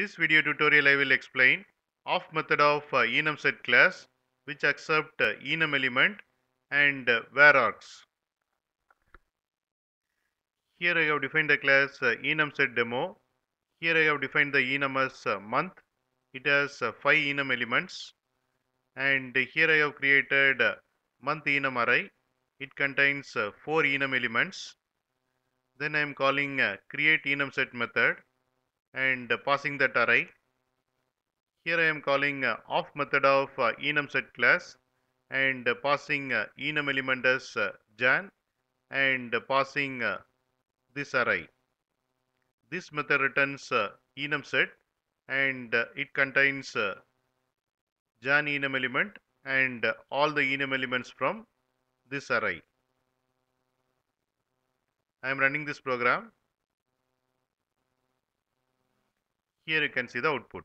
this video tutorial I will explain of method of uh, enum set class which accept uh, enum element and uh, args. Here I have defined the class uh, enum set demo. Here I have defined the enum as uh, month. It has uh, five enum elements and here I have created uh, month enum array. It contains uh, four enum elements. Then I am calling uh, create enum set method and passing that array. Here I am calling uh, of method of uh, enum set class and uh, passing uh, enum element as uh, jan and passing uh, this array. This method returns enum set and it contains jan enum element and all the enum elements from this array. I am running this program. Here you can see the output.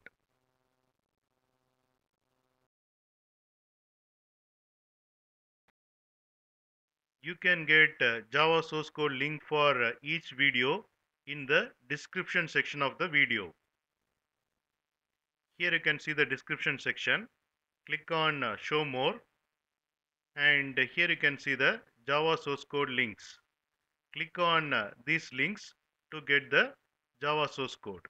You can get uh, Java source code link for uh, each video in the description section of the video. Here you can see the description section. Click on uh, show more and here you can see the Java source code links. Click on these links to get the Java source code.